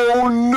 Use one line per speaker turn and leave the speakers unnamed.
Oh,